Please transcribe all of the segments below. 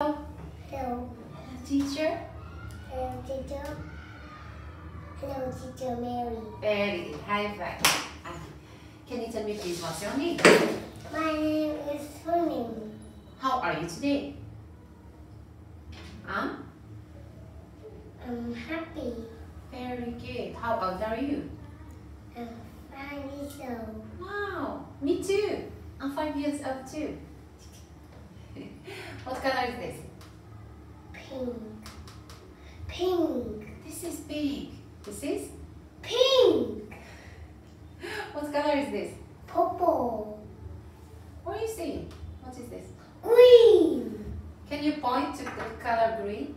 Hello. Teacher? Hello, teacher. Hello, teacher Mary. Mary. High five. Ah, Can you tell me please what's your name? My name is Swimming. How are you today? Huh? I'm happy. Very good. How old are you? I'm five years old. Wow, me too. I'm five years old too. What color is this? Pink. Pink. This is pink. This is? Pink. What color is this? Purple. What are you seeing? What is this? Green. Can you point to the color green?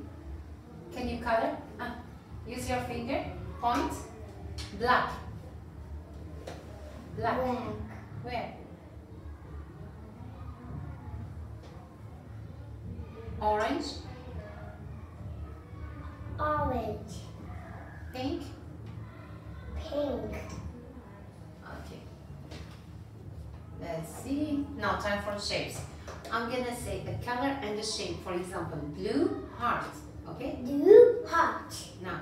Can you color? Ah, use your finger. Point. Black. Black. Black. Where? Orange. Orange. Pink. Pink. Okay. Let's see. Now time for shapes. I'm gonna say the color and the shape. For example, blue heart. Okay. Blue heart. Now,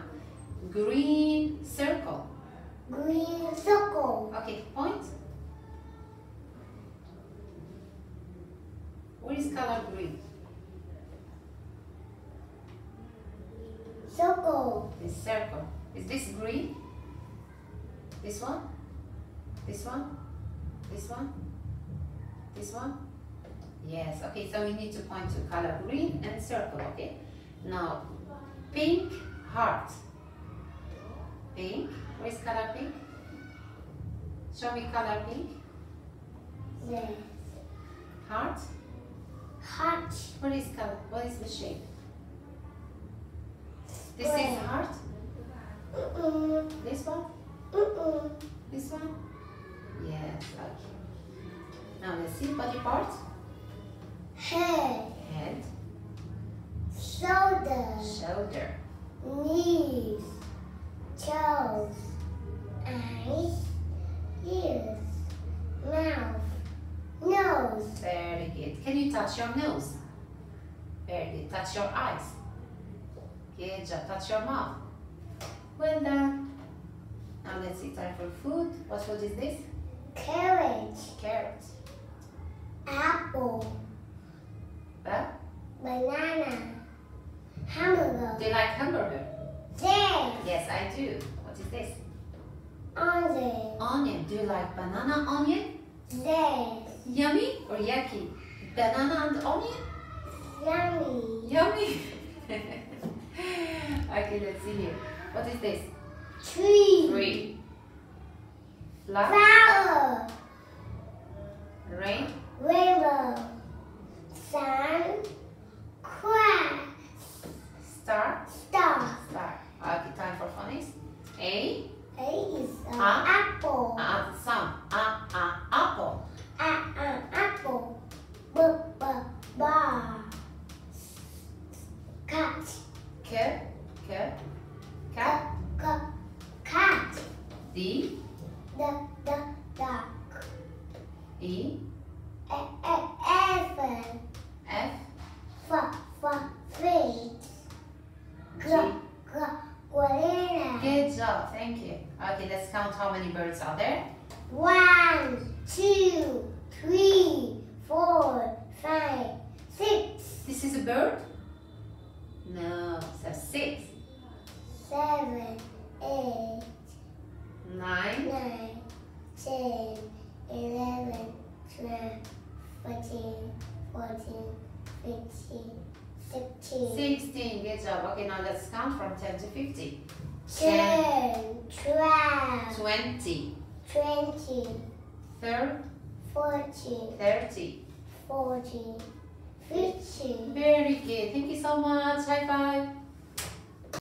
green circle. Green circle. Okay. Point. Where is color green? Circle. This circle. Is this green? This one? This one? This one? This one? Yes. Okay, so we need to point to color green and circle, okay? Now, pink heart. Pink. Where's color pink? Show me color pink. Yes. Heart. Heart. What is color? What is the shape? This is heart. This one? This one? Yes, okay. Now let's see body parts. Head. Head, Shoulders. shoulder, knees, toes, eyes, ears, mouth, nose, very good. Can you touch your nose? Very good. Touch your eyes. Good job. Touch your mouth. Well done. Now let's see time for food. What food is this? carrot, Carrot. apple, But banana, hamburger, do you like hamburger? yes, Yes, I do. What is this? onion, Onion. Do you like banana onion? yes, Yummy or yucky? Banana and onion? yummy, Yummy. here. What is this? tree, Tree. Flower. flower, Rain. D. D d duck. E. E e elephant. F. F f fish. G. g gorilla. Good job. Thank you. Okay, let's count how many birds are there. One, two, three, four, five, six, This is a bird? No. So six. seven, eight. Nine. nine, ten, eleven, twelve, fourteen, fourteen, fifteen, sixteen, Sixteen. Good job. Okay, now let's count from ten to fifty. ten, twelve, Twenty. twenty, Third. fourteen, Thirty. fourteen, fifteen. Very good. Thank you so much. High five.